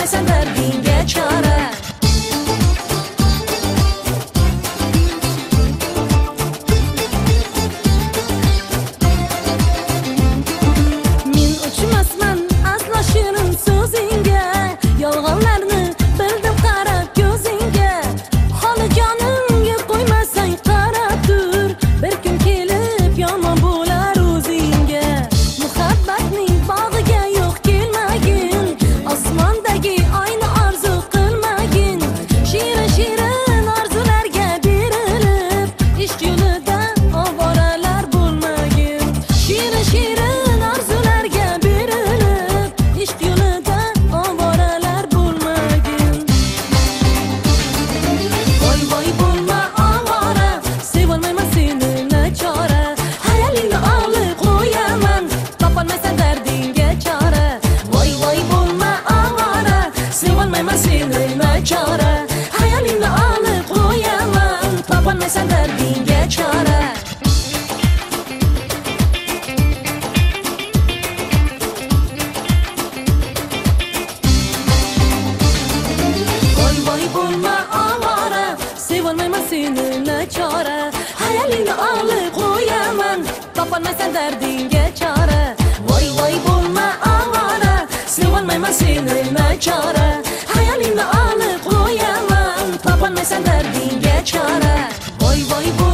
sampai sadar hingga Canımı sinirine çare? Hayalini alıp koyamam Kapanma sen derdin geç ara Vay vay bulma avara Sıvanmayma sinirine çare. Hayalini alıp koyamam Kapanma sen derdin geç ara Vay vay